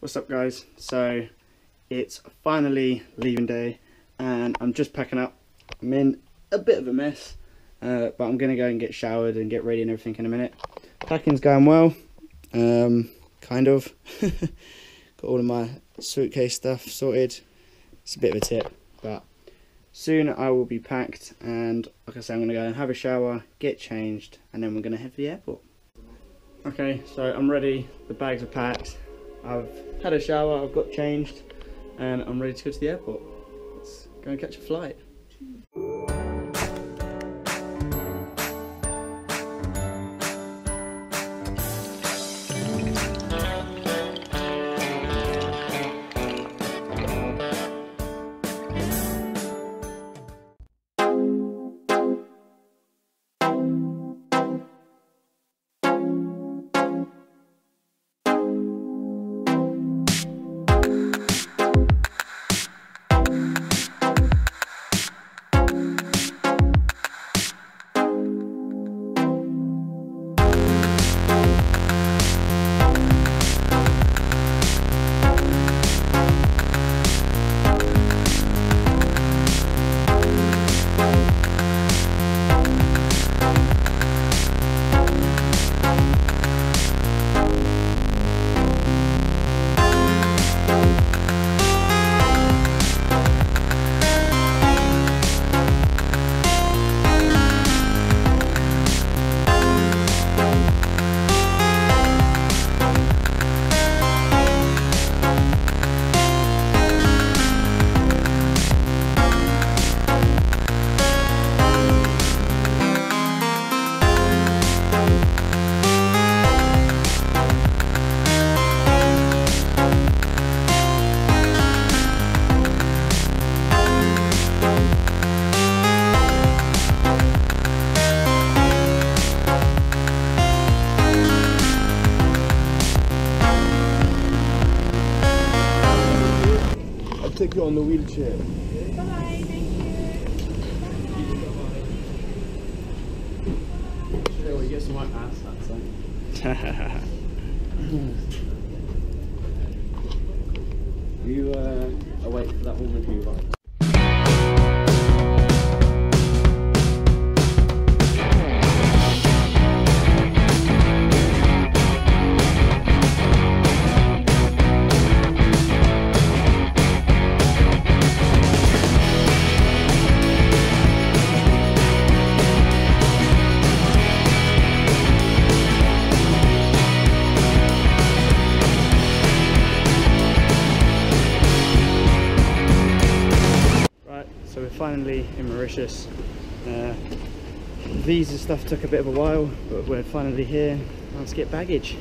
What's up guys? So it's finally leaving day and I'm just packing up. I'm in a bit of a mess uh, but I'm to go and get showered and get ready and everything in a minute. Packing's going well, um, kind of. Got all of my suitcase stuff sorted. It's a bit of a tip but soon I will be packed and like I said I'm to go and have a shower, get changed and then we're to head for the airport. Okay, so I'm ready, the bags are packed, I've had a shower, I've got changed, and I'm ready to go to the airport. Let's go and catch a flight. Take you on the wheelchair. Bye, thank you. Sure, we get some white ass, that's. You uh, are waiting for that woman who like finally in Mauritius. Uh, visa stuff took a bit of a while, but we're finally here. Let's get baggage.